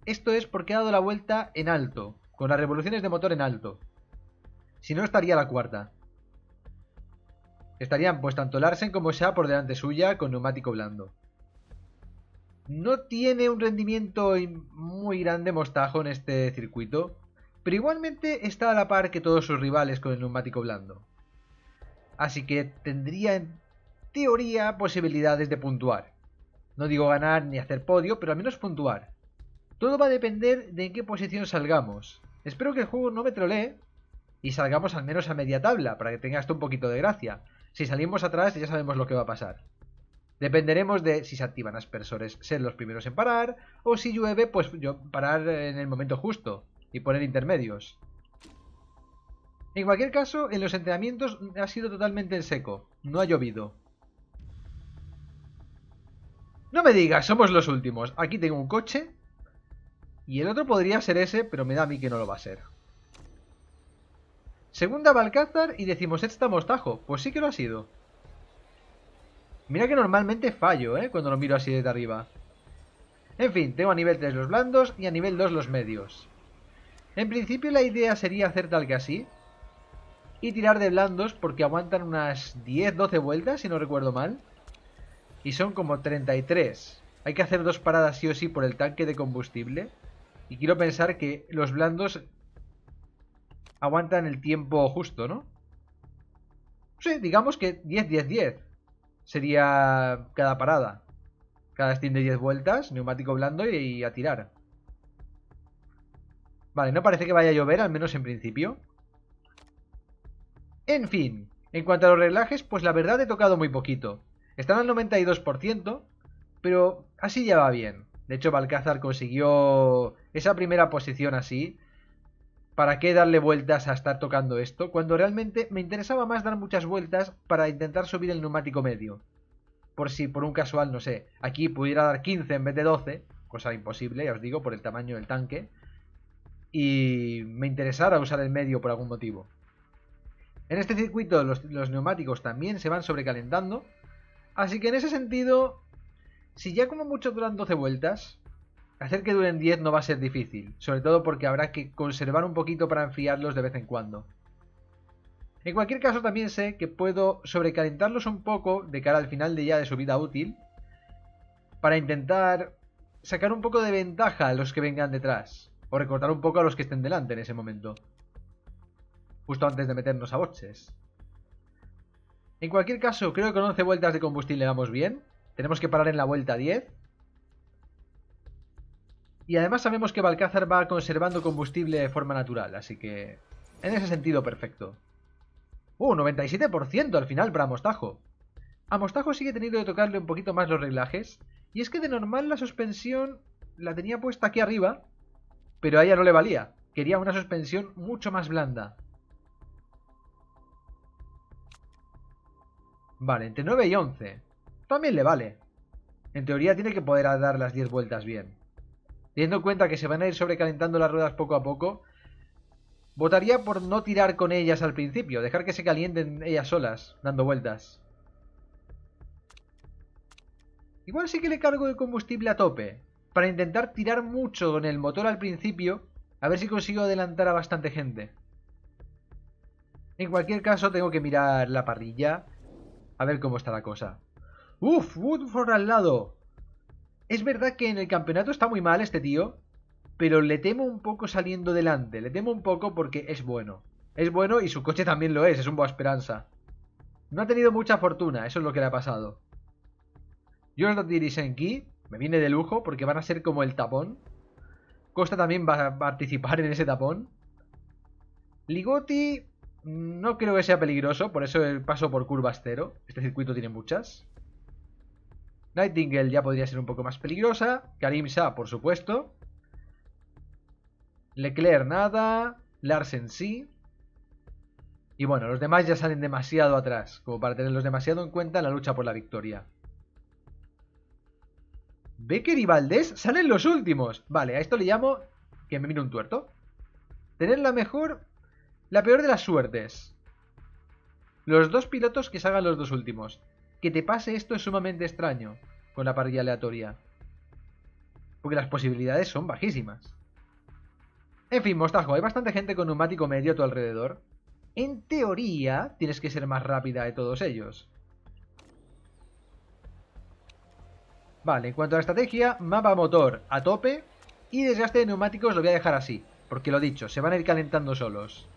A: Esto es porque ha dado la vuelta en alto, con las revoluciones de motor en alto. Si no, estaría la cuarta. Estarían pues tanto Larsen como Shah por delante suya con neumático blando. No tiene un rendimiento muy grande Mostajo en este circuito, pero igualmente está a la par que todos sus rivales con el neumático blando. Así que tendría en teoría posibilidades de puntuar. No digo ganar ni hacer podio, pero al menos puntuar. Todo va a depender de en qué posición salgamos. Espero que el juego no me trolee y salgamos al menos a media tabla, para que tenga esto un poquito de gracia. Si salimos atrás ya sabemos lo que va a pasar. Dependeremos de si se activan aspersores, ser los primeros en parar, o si llueve, pues yo parar en el momento justo y poner intermedios. En cualquier caso, en los entrenamientos ha sido totalmente en seco, no ha llovido. No me digas, somos los últimos. Aquí tengo un coche. Y el otro podría ser ese, pero me da a mí que no lo va a ser. Segunda Balcázar y decimos esta Mostajo. Pues sí que lo ha sido. Mira que normalmente fallo, ¿eh? Cuando lo miro así desde arriba. En fin, tengo a nivel 3 los blandos y a nivel 2 los medios. En principio la idea sería hacer tal que así. Y tirar de blandos porque aguantan unas 10-12 vueltas, si no recuerdo mal. Y son como 33. Hay que hacer dos paradas sí o sí por el tanque de combustible. Y quiero pensar que los blandos aguantan el tiempo justo, ¿no? Sí, digamos que 10-10-10 sería cada parada. Cada steam de 10 vueltas, neumático blando y, a tirar. Vale, no parece que vaya a llover, al menos en principio. En fin, en cuanto a los reglajes, pues la verdad he tocado muy poquito. Están al 92%, pero así ya va bien. De hecho, Balcázar consiguió esa primera posición así. ¿Para qué darle vueltas a estar tocando esto? Cuando realmente me interesaba más dar muchas vueltas para intentar subir el neumático medio. Por si por un casual, no sé, aquí pudiera dar 15 en vez de 12, cosa imposible, ya os digo, por el tamaño del tanque. Y me interesara usar el medio por algún motivo. En este circuito los, los neumáticos también se van sobrecalentando. Así que en ese sentido si ya como mucho duran 12 vueltas, hacer que duren 10 no va a ser difícil, sobre todo porque habrá que conservar un poquito para enfriarlos de vez en cuando. En cualquier caso también sé que puedo sobrecalentarlos un poco de cara al final de ya de su vida útil, para intentar sacar un poco de ventaja a los que vengan detrás, o recortar un poco a los que estén delante en ese momento, justo antes de meternos a boches. En cualquier caso, creo que con 11 vueltas de combustible vamos bien, tenemos que parar en la vuelta 10. Y además sabemos que Balcázar va conservando combustible de forma natural, así que... En ese sentido, perfecto. ¡Uh! 97% al final para Mostajo. A Mostajo sigue teniendo que tocarle un poquito más los reglajes. Y es que de normal la suspensión la tenía puesta aquí arriba, pero a ella no le valía. Quería una suspensión mucho más blanda. Vale, entre 9 y 11 también le vale. En teoría tiene que poder dar las 10 vueltas bien. Teniendo en cuenta que se van a ir sobrecalentando las ruedas poco a poco, votaría por no tirar con ellas al principio, dejar que se calienten ellas solas, dando vueltas. Igual sí que le cargo el combustible a tope, para intentar tirar mucho con el motor al principio, a ver si consigo adelantar a bastante gente. En cualquier caso tengo que mirar la parrilla, a ver cómo está la cosa. Uf, Woodford al lado. Es verdad que en el campeonato está muy mal este tío, pero le temo un poco saliendo delante. Le temo un poco porque es bueno. Es bueno y su coche también lo es, es un Boa Esperanza. No ha tenido mucha fortuna, eso es lo que le ha pasado. Jordan Dirisenki me viene de lujo porque van a ser como el tapón. Costa también va a participar en ese tapón. Ligotti no creo que sea peligroso, por eso el paso por curvas cero. Este circuito tiene muchas. Nightingale ya podría ser un poco más peligrosa. Karim Shah, por supuesto. Leclerc nada. Larsen sí. Y bueno, los demás ya salen demasiado atrás, como para tenerlos demasiado en cuenta en la lucha por la victoria. Becker y Valdés salen los últimos. Vale, a esto le llamo que me mire un tuerto. Tener la mejor, la peor de las suertes. Los dos pilotos que salgan los dos últimos. Que te pase esto es sumamente extraño con la parrilla aleatoria. Porque las posibilidades son bajísimas. En fin, Mostajo, hay bastante gente con neumático medio a tu alrededor. En teoría, tienes que ser más rápida de todos ellos. Vale, en cuanto a la estrategia, mapa motor a tope y desgaste de neumáticos lo voy a dejar así. Porque lo dicho, se van a ir calentando solos.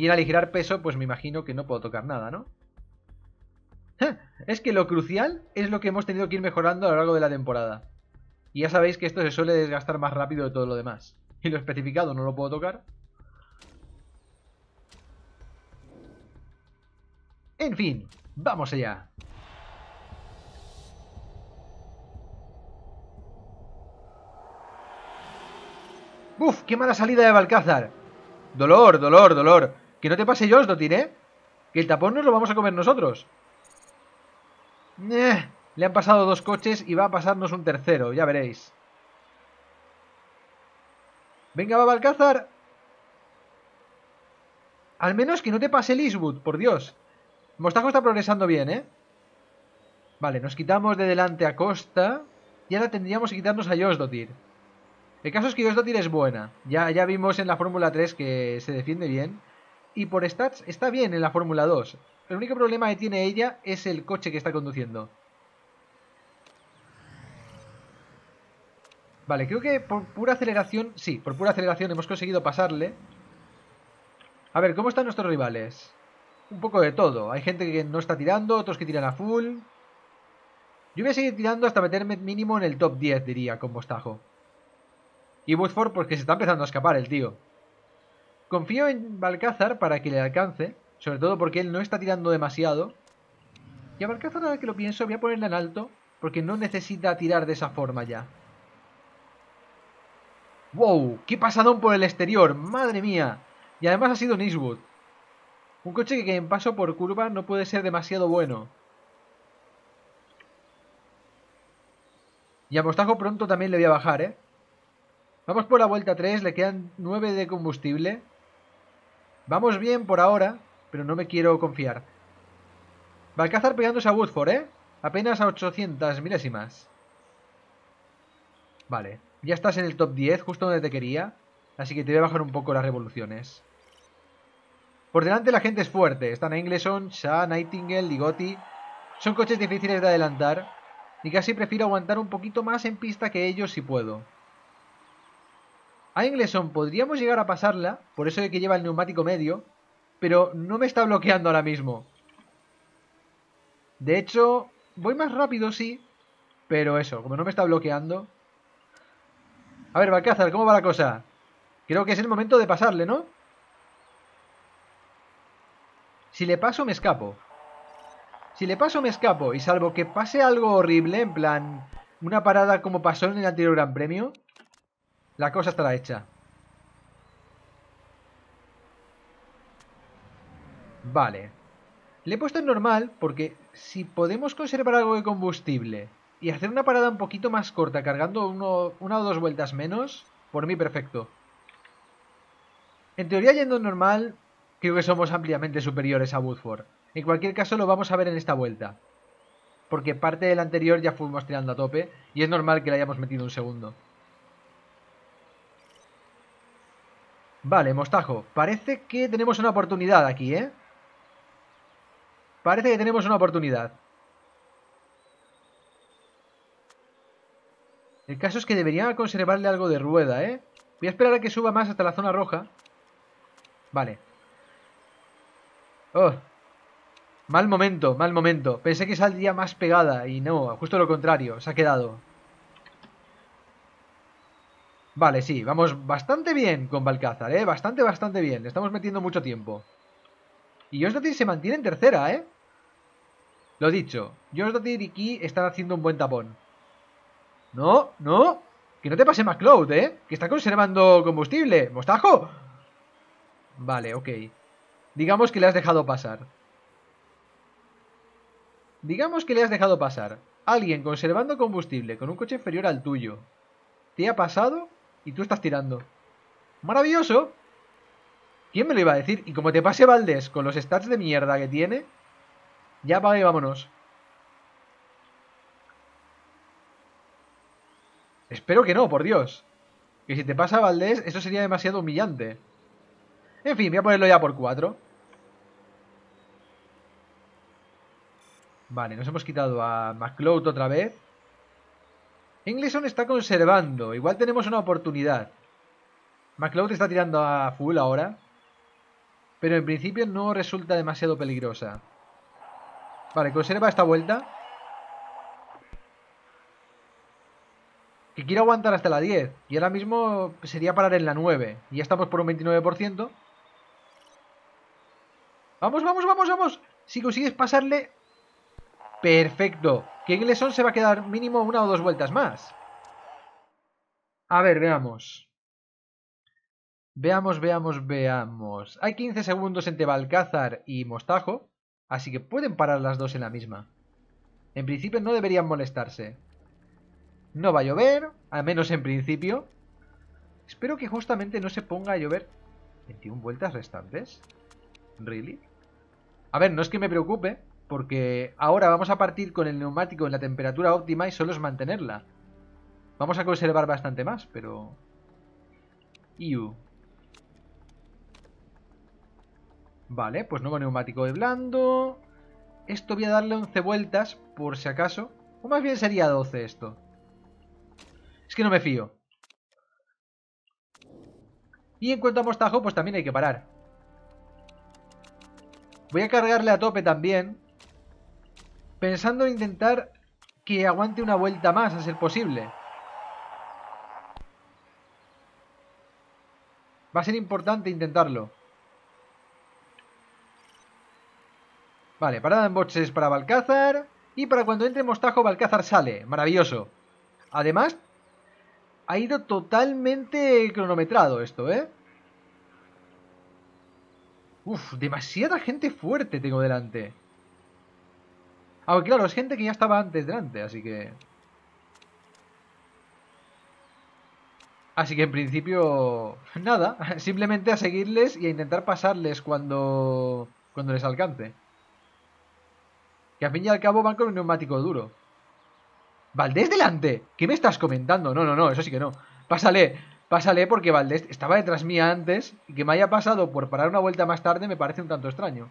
A: Y en aligerar peso, pues me imagino que no puedo tocar nada, ¿no? Es que lo crucial es lo que hemos tenido que ir mejorando a lo largo de la temporada. Y ya sabéis que esto se suele desgastar más rápido de todo lo demás. Y lo especificado no lo puedo tocar. En fin, vamos allá. ¡Uf! ¡Qué mala salida de Balcázar! Dolor, dolor, dolor. Que no te pase yo, ¿eh? Que el tapón nos lo vamos a comer nosotros. Eh, le han pasado dos coches y va a pasarnos un tercero, ya veréis. Venga, va Balcázar. Al menos que no te pase el Eastwood, por Dios. Mostajo está progresando bien, ¿eh? Vale, nos quitamos de delante a Costa. Y ahora tendríamos que quitarnos a Josdotir. El caso es que Josdotir es buena. Ya, ya vimos en la Fórmula 3 que se defiende bien. Y por stats está bien en la Fórmula 2. El único problema que tiene ella es el coche que está conduciendo. Vale, creo que por pura aceleración... Sí, por pura aceleración hemos conseguido pasarle. A ver, ¿cómo están nuestros rivales? Un poco de todo. Hay gente que no está tirando, otros que tiran a full. Yo voy a seguir tirando hasta meterme mínimo en el top 10, diría, con Mostajo. Y Woodford, pues que se está empezando a escapar el tío. Confío en Balcázar para que le alcance, sobre todo porque él no está tirando demasiado. Y a Balcázar, ahora que lo pienso, voy a ponerle en alto, porque no necesita tirar de esa forma ya. ¡Wow! ¡Qué pasadón por el exterior! ¡Madre mía! Y además ha sido Eastwood. Un coche que en paso por curva no puede ser demasiado bueno. Y a Mostajo pronto también le voy a bajar, ¿eh? Vamos por la vuelta 3, le quedan 9 de combustible. Vamos bien por ahora, pero no me quiero confiar. Balcázar pegándose a Woodford, ¿eh? Apenas a 800 milésimas. Vale, ya estás en el top 10, justo donde te quería. Así que te voy a bajar un poco las revoluciones. Por delante la gente es fuerte. Están Engleson, Shah, Nightingale, Ligotti. Son coches difíciles de adelantar. Y casi prefiero aguantar un poquito más en pista que ellos si puedo. A Engleson podríamos llegar a pasarla, por eso de que lleva el neumático medio, pero no me está bloqueando ahora mismo. De hecho, voy más rápido, sí, pero eso, como no me está bloqueando... A ver, Balcázar, ¿cómo va la cosa? Creo que es el momento de pasarle, ¿no? Si le paso, me escapo. Si le paso, me escapo. Y salvo que pase algo horrible, en plan... Una parada como pasó en el anterior Gran Premio, la cosa estará hecha. Vale. Le he puesto en normal porque si podemos conservar algo de combustible y hacer una parada un poquito más corta cargando una o dos vueltas menos, por mí perfecto. En teoría yendo en normal, creo que somos ampliamente superiores a Woodford. En cualquier caso lo vamos a ver en esta vuelta. Porque parte del anterior ya fuimos tirando a tope y es normal que le hayamos metido un segundo. Vale, Mostajo. Parece que tenemos una oportunidad aquí, ¿eh? Parece que tenemos una oportunidad. El caso es que debería conservarle algo de rueda, ¿eh? Voy a esperar a que suba más hasta la zona roja. Vale. Oh. Mal momento, mal momento. Pensé que saldría más pegada y no, justo lo contrario. Se ha quedado. Vale, sí, vamos bastante bien con Balcázar, ¿eh? Bastante, bastante bien. Le estamos metiendo mucho tiempo. Y Josdatir se mantiene en tercera, ¿eh? Lo dicho, Josdatir y Ki están haciendo un buen tapón. No, no. Que no te pase McLeod, ¿eh? Que está conservando combustible. ¡Mostajo! Vale, ok. Digamos que le has dejado pasar. Digamos que le has dejado pasar. Alguien conservando combustible con un coche inferior al tuyo. ¿Te ha pasado? Y tú estás tirando. ¡Maravilloso! ¿Quién me lo iba a decir? Y como te pase Valdés con los stats de mierda que tiene, ya y vámonos. Espero que no, por Dios. Que si te pasa Valdés, eso sería demasiado humillante. En fin, voy a ponerlo ya por 4. Vale, nos hemos quitado a McLeod otra vez. Ingleson está conservando. Igual tenemos una oportunidad. McLeod está tirando a full ahora. Pero en principio no resulta demasiado peligrosa. Vale, conserva esta vuelta. Que quiero aguantar hasta la 10. Y ahora mismo sería parar en la 9. Y ya estamos por un 29%. Vamos, vamos, vamos, vamos. Si consigues pasarle... Perfecto que Ingleson se va a quedar mínimo una o dos vueltas más. A ver, veamos. Veamos, veamos, veamos. Hay 15 segundos entre Balcázar y Mostajo, así que pueden parar las dos en la misma. En principio no deberían molestarse. No va a llover, al menos en principio. Espero que justamente no se ponga a llover. 21 vueltas restantes. ¿Really? A ver, no es que me preocupe, porque ahora vamos a partir con el neumático en la temperatura óptima y solo es mantenerla. Vamos a conservar bastante más, pero... Iu. Vale, pues nuevo neumático de blando. Esto voy a darle 11 vueltas, por si acaso. O más bien sería 12 esto. Es que no me fío. Y en cuanto a mostajo, pues también hay que parar. Voy a cargarle a tope también pensando en intentar que aguante una vuelta más a ser posible. Va a ser importante intentarlo. Vale, parada en boxes para Balcázar. Y para cuando entre Mostajo, Balcázar sale. Maravilloso. Además, ha ido totalmente cronometrado esto, ¿eh? Uf, demasiada gente fuerte tengo delante. Aunque claro, es gente que ya estaba antes delante, así que... Así que en principio... [LAUGHS] Nada, [LAUGHS] simplemente a seguirles y a intentar pasarles cuando... Cuando les alcance. Que al fin y al cabo van con un neumático duro. ¡Valdés delante! ¿Qué me estás comentando? No, no, no, eso sí que no. Pásale, pásale porque Valdés estaba detrás mía antes y que me haya pasado por parar una vuelta más tarde me parece un tanto extraño.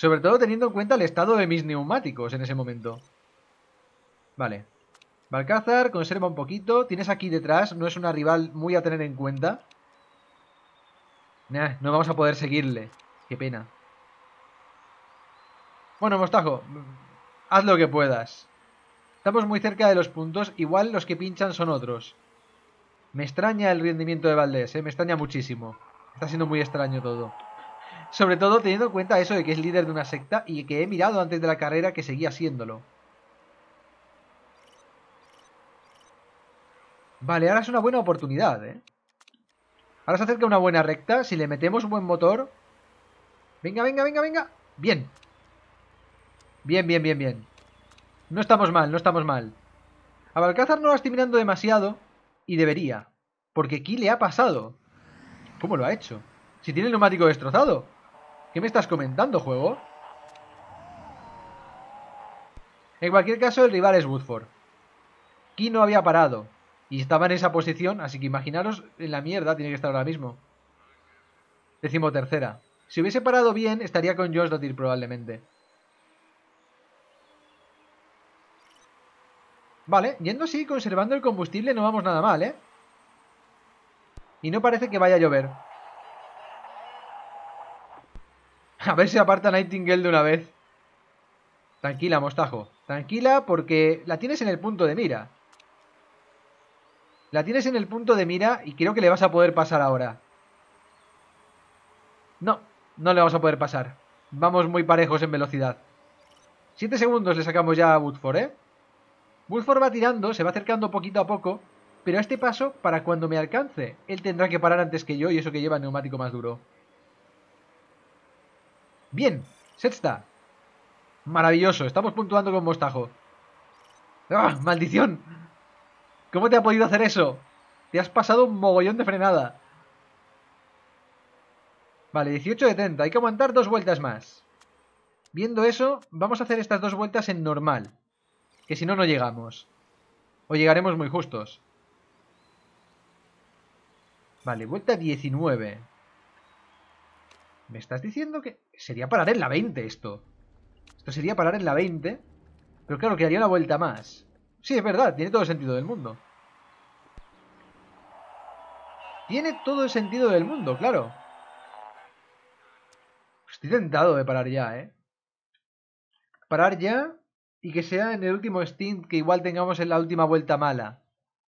A: Sobre todo teniendo en cuenta el estado de mis neumáticos en ese momento. Vale. Balcázar, conserva un poquito. Tienes aquí detrás, no es una rival muy a tener en cuenta. Nah, no vamos a poder seguirle. Qué pena. Bueno, Mostajo, haz lo que puedas. Estamos muy cerca de los puntos, igual los que pinchan son otros. Me extraña el rendimiento de Valdés, ¿eh? me extraña muchísimo. Está siendo muy extraño todo. Sobre todo teniendo en cuenta eso de que es líder de una secta y que he mirado antes de la carrera que seguía siéndolo. Vale, ahora es una buena oportunidad, ¿eh? Ahora se acerca una buena recta. Si le metemos un buen motor... Venga, venga, venga, venga. Bien. Bien, bien, bien, bien. No estamos mal, no estamos mal. A Balcázar no lo estoy mirando demasiado. Y debería. Porque aquí le ha pasado. ¿Cómo lo ha hecho? Si tiene el neumático destrozado. ¿Qué me estás comentando, juego? En cualquier caso, el rival es Woodford. Aquí no había parado. Y estaba en esa posición, así que imaginaros en la mierda tiene que estar ahora mismo. Décimo tercera. Si hubiese parado bien, estaría con Josh Dottir probablemente. Vale, yendo así, conservando el combustible, no vamos nada mal, ¿eh? Y no parece que vaya a llover. A ver si aparta Nightingale de una vez. Tranquila, mostajo. Tranquila porque la tienes en el punto de mira. La tienes en el punto de mira y creo que le vas a poder pasar ahora. No, no le vamos a poder pasar. Vamos muy parejos en velocidad. Siete segundos le sacamos ya a Woodford, ¿eh? Woodford va tirando, se va acercando poquito a poco, pero a este paso, para cuando me alcance, él tendrá que parar antes que yo y eso que lleva neumático más duro. Bien, sexta. Maravilloso, estamos puntuando con Mostajo. ¡Ah, maldición! ¿Cómo te ha podido hacer eso? Te has pasado un mogollón de frenada. Vale, 18 de 30. Hay que aguantar dos vueltas más. Viendo eso, vamos a hacer estas dos vueltas en normal. Que si no, no llegamos. O llegaremos muy justos. Vale, vuelta 19. ¿Me estás diciendo que sería parar en la 20 esto? Esto sería parar en la 20. Pero claro, quedaría una vuelta más. Sí, es verdad, tiene todo el sentido del mundo. Tiene todo el sentido del mundo, claro. Estoy tentado de parar ya, ¿eh? Parar ya y que sea en el último stint que igual tengamos en la última vuelta mala.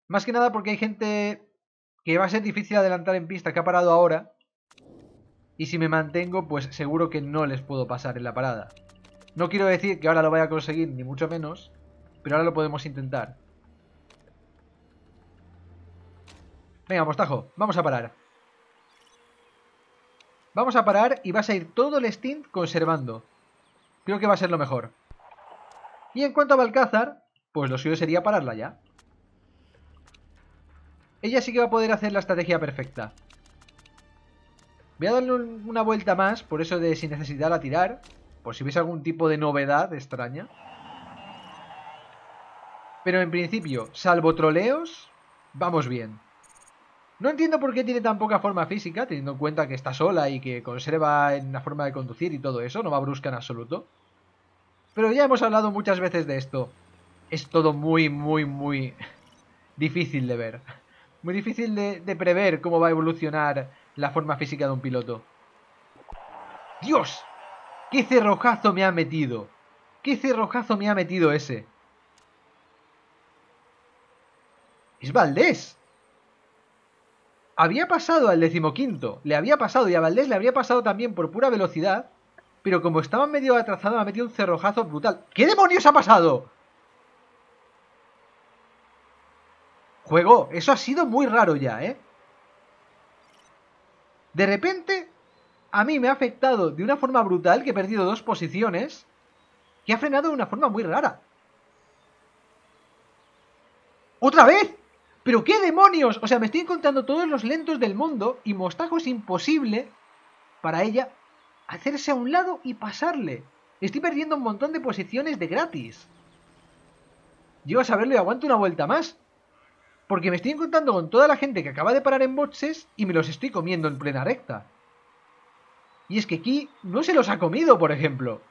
A: Más que nada porque hay gente que va a ser difícil adelantar en pista que ha parado ahora. Y si me mantengo, pues seguro que no les puedo pasar en la parada. No quiero decir que ahora lo vaya a conseguir, ni mucho menos, pero ahora lo podemos intentar. Venga, Mostajo, vamos a parar. Vamos a parar y vas a ir todo el stint conservando. Creo que va a ser lo mejor. Y en cuanto a Balcázar, pues lo suyo sería pararla ya. Ella sí que va a poder hacer la estrategia perfecta. Voy a darle una vuelta más, por eso de sin necesidad a tirar, por si ves algún tipo de novedad extraña. Pero en principio, salvo troleos, vamos bien. No entiendo por qué tiene tan poca forma física, teniendo en cuenta que está sola y que conserva en la forma de conducir y todo eso, no va brusca en absoluto. Pero ya hemos hablado muchas veces de esto. Es todo muy, muy, muy [LAUGHS] difícil de ver. Muy difícil de prever cómo va a evolucionar la forma física de un piloto. ¡Dios! ¡Qué cerrojazo me ha metido! ¿Qué cerrojazo me ha metido ese? Es Valdés. Había pasado al decimoquinto, le había pasado y a Valdés le habría pasado también por pura velocidad, pero como estaba medio atrasado me ha metido un cerrojazo brutal. ¿Qué demonios ha pasado? Juego, eso ha sido muy raro ya, ¿eh? De repente, a mí me ha afectado de una forma brutal, que he perdido dos posiciones, que ha frenado de una forma muy rara. ¡Otra vez! ¿Pero qué demonios? O sea, me estoy encontrando todos los lentos del mundo y Mostajo es imposible para ella hacerse a un lado y pasarle. Estoy perdiendo un montón de posiciones de gratis. Yo a saberlo y aguanto una vuelta más. Porque me estoy encontrando con toda la gente que acaba de parar en boxes y me los estoy comiendo en plena recta. Y es que aquí no se los ha comido, por ejemplo.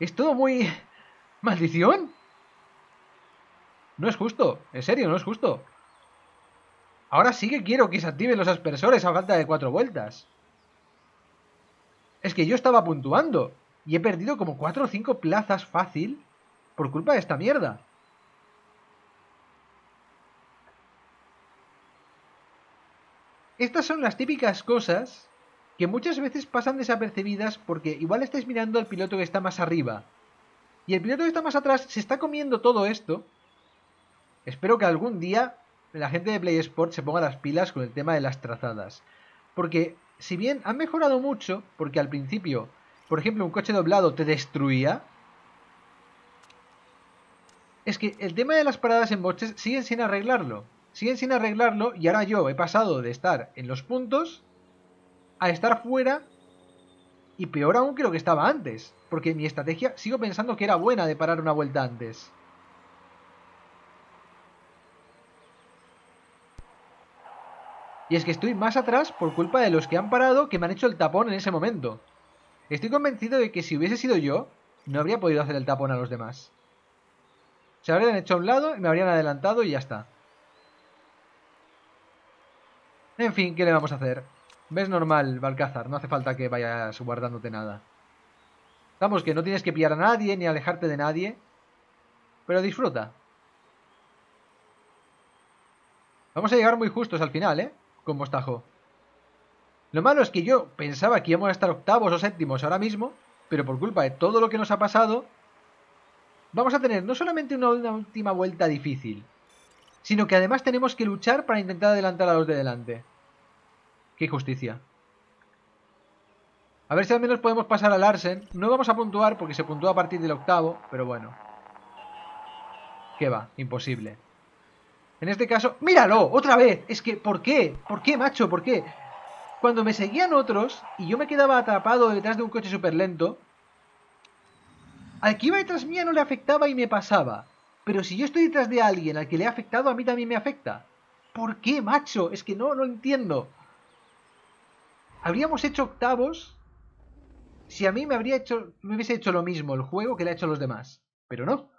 A: Es todo muy... [LAUGHS] ¿Maldición? No es justo, en serio, no es justo. Ahora sí que quiero que se activen los aspersores a falta de cuatro vueltas. Es que yo estaba puntuando y he perdido como cuatro o cinco plazas fácil por culpa de esta mierda. Estas son las típicas cosas que muchas veces pasan desapercibidas porque igual estáis mirando al piloto que está más arriba. Y el piloto que está más atrás se está comiendo todo esto. Espero que algún día la gente de Play Sport se ponga las pilas con el tema de las trazadas. Porque si bien han mejorado mucho, porque al principio, por ejemplo, un coche doblado te destruía, es que el tema de las paradas en boxes siguen sin arreglarlo. Siguen sin arreglarlo y ahora yo he pasado de estar en los puntos a estar fuera y peor aún que lo que estaba antes. Porque mi estrategia sigo pensando que era buena de parar una vuelta antes. Y es que estoy más atrás por culpa de los que han parado que me han hecho el tapón en ese momento. Estoy convencido de que si hubiese sido yo, no habría podido hacer el tapón a los demás. Se habrían hecho a un lado y me habrían adelantado y ya está. En fin, ¿qué le vamos a hacer? Ves normal, Balcázar, no hace falta que vayas guardándote nada. Vamos, que no tienes que pillar a nadie ni alejarte de nadie. Pero disfruta. Vamos a llegar muy justos al final, ¿eh? con Mostajo. Lo malo es que yo pensaba que íbamos a estar octavos o séptimos ahora mismo, pero por culpa de todo lo que nos ha pasado, vamos a tener no solamente una, última vuelta difícil, sino que además tenemos que luchar para intentar adelantar a los de delante. Qué justicia. A ver si al menos podemos pasar a Larsen. No vamos a puntuar porque se puntúa a partir del octavo, pero bueno. ¿Qué va? Imposible. En este caso, ¡míralo! ¡Otra vez! Es que, ¿por qué? ¿Por qué, macho? ¿Por qué? Cuando me seguían otros y yo me quedaba atrapado detrás de un coche súper lento, al que iba detrás mía no le afectaba y me pasaba. Pero si yo estoy detrás de alguien al que le ha afectado, a mí también me afecta. ¿Por qué, macho? Es que no, no entiendo. Habríamos hecho octavos si a mí me habría hecho, me hubiese hecho lo mismo el juego que le ha hecho a los demás. Pero no.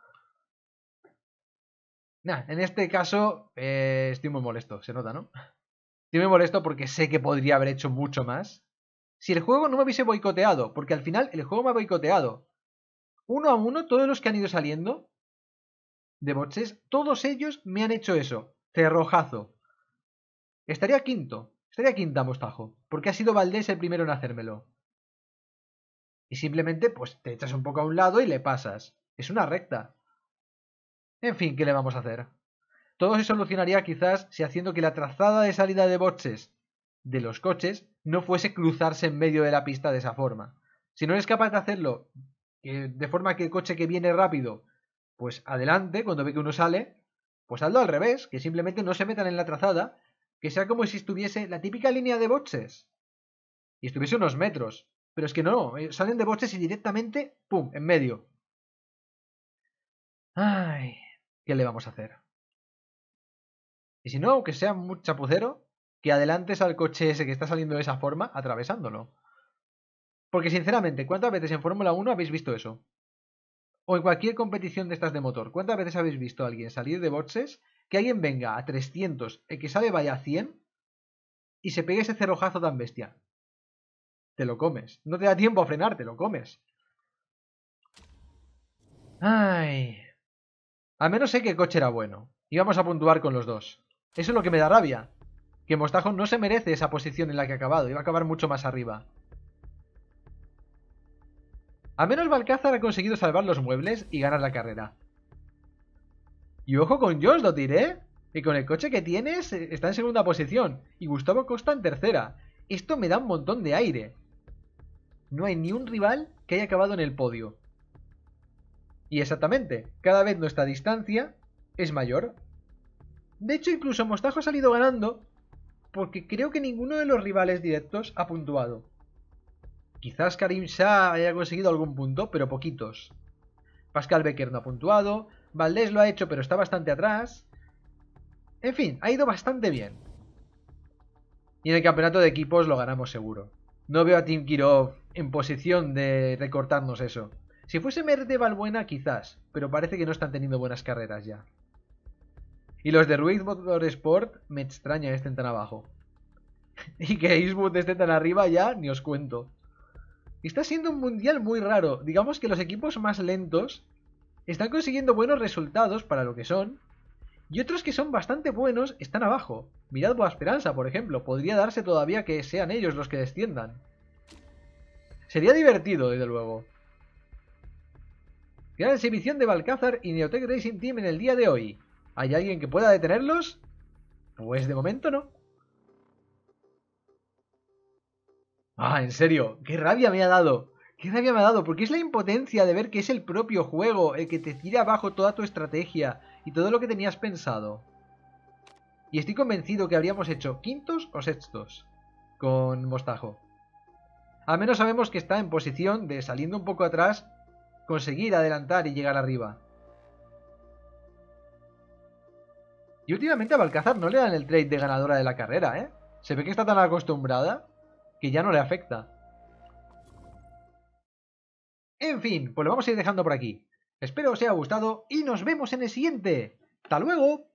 A: En este caso eh, estoy muy molesto, se nota, ¿no? Estoy muy molesto porque sé que podría haber hecho mucho más. Si el juego no me hubiese boicoteado, porque al final el juego me ha boicoteado. Uno a uno, todos los que han ido saliendo de boches, todos ellos me han hecho eso. Cerrojazo. Estaría quinto. Estaría quinta, Mostajo. Porque ha sido Valdés el primero en hacérmelo. Y simplemente, pues te echas un poco a un lado y le pasas. Es una recta. En fin, ¿qué le vamos a hacer? Todo se solucionaría quizás si haciendo que la trazada de salida de boxes de los coches no fuese cruzarse en medio de la pista de esa forma. Si no eres capaz de hacerlo de forma que el coche que viene rápido, pues adelante, cuando ve que uno sale, pues hazlo al revés, que simplemente no se metan en la trazada, que sea como si estuviese la típica línea de boxes y estuviese unos metros. Pero es que no, eh, salen de boxes y directamente, ¡pum!, en medio. Ay, ¿qué le vamos a hacer? Y si no, aunque sea muy chapucero, que adelantes al coche ese que está saliendo de esa forma, atravesándolo. Porque sinceramente, ¿cuántas veces en Fórmula 1 habéis visto eso? O en cualquier competición de estas de motor, ¿cuántas veces habéis visto a alguien salir de boxes, que alguien venga a 300, el que sale vaya a 100 y se pegue ese cerrojazo tan bestia? Te lo comes. No te da tiempo a frenar, te lo comes. Ay. Al menos sé que el coche era bueno. Y vamos a puntuar con los dos. Eso es lo que me da rabia. Que Mostajo no se merece esa posición en la que ha acabado. Iba a acabar mucho más arriba. Al menos Balcázar ha conseguido salvar los muebles y ganar la carrera. Y ojo con Josh, lo tiré. Que con el coche que tienes eh, está en segunda posición. Y Gustavo Costa en tercera. Esto me da un montón de aire. No hay ni un rival que haya acabado en el podio. Y exactamente, cada vez nuestra distancia es mayor. De hecho, incluso Mostajo ha salido ganando porque creo que ninguno de los rivales directos ha puntuado. Quizás Karim Shah haya conseguido algún punto, pero poquitos. Pascal Becker no ha puntuado, Valdés lo ha hecho pero está bastante atrás. En fin, ha ido bastante bien. Y en el campeonato de equipos lo ganamos seguro. No veo a Tim Kirov en posición de recortarnos eso. Si fuese Merde Valbuena, quizás, pero parece que no están teniendo buenas carreras ya. Y los de Ruiz Motorsport me extraña estén tan abajo. [LAUGHS] y que Eastwood esté tan arriba ya, ni os cuento. Está siendo un mundial muy raro. Digamos que los equipos más lentos están consiguiendo buenos resultados para lo que son. Y otros que son bastante buenos están abajo. Mirad Boa Esperanza, por ejemplo. Podría darse todavía que sean ellos los que desciendan. Sería divertido, desde luego. Gran exhibición de Balcázar y Neotech Racing Team en el día de hoy. ¿Hay alguien que pueda detenerlos? Pues de momento no. Ah, en serio, qué rabia me ha dado. Qué rabia me ha dado, porque es la impotencia de ver que es el propio juego el que te tira abajo toda tu estrategia y todo lo que tenías pensado. Y estoy convencido que habríamos hecho quintos o sextos con Mostajo. Al menos sabemos que está en posición de, saliendo un poco atrás, conseguir adelantar y llegar arriba. Y últimamente a Balcázar no le dan el trade de ganadora de la carrera, ¿eh? Se ve que está tan acostumbrada que ya no le afecta. En fin, pues lo vamos a ir dejando por aquí. Espero os haya gustado y nos vemos en el siguiente. ¡Hasta luego!